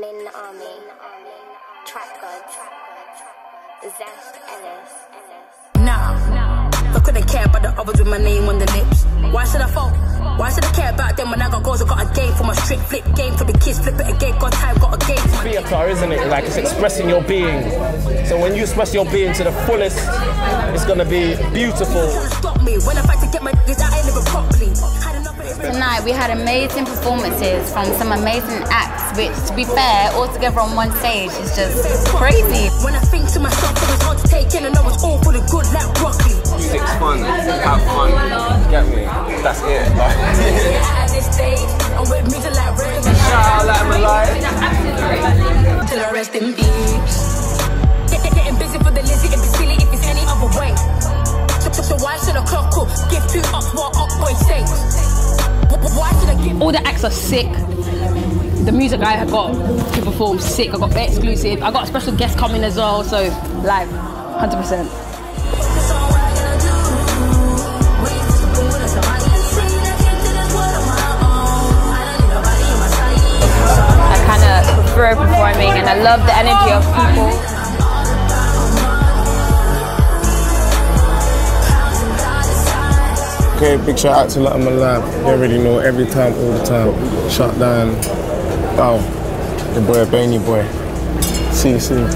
Lynn Army, Trap Gods, Zest Ellis. Nah, I couldn't care about the others with my name on the lips. Why should I fall? Why should I care about them when I got goals? I got a game for my straight flip game for the kids, flip it again. Got time, got a game. theatre, isn't it? Like it's expressing your being. So when you express your being to the fullest, it's gonna be beautiful. Stop me when I fight to get my niggas I ain't living properly. Had enough of it. Tonight we had amazing performances from some amazing acts, which to be fair, all together on one stage is just crazy. When I think to myself, it was hard to take in, and I was all full of good like broccoli. Music's fun, have fun, get me? That's it. Like, At this stage, I'm with music like rhythm. shout out like my life. till I rest in peace. Getting busy for the lizzy if it's silly, if it's any other way. So, so, so why should I clock up? Give two up what up boy say? All the acts are sick. The music I have got to perform sick. I got exclusive. I got a special guest coming as well, so live, hundred percent. I kind of prefer performing and I love the energy of people. Okay, big shout out to Latin Lab. They already know every time, all the time. Shut down. Wow. The boy, Benny boy. See you soon.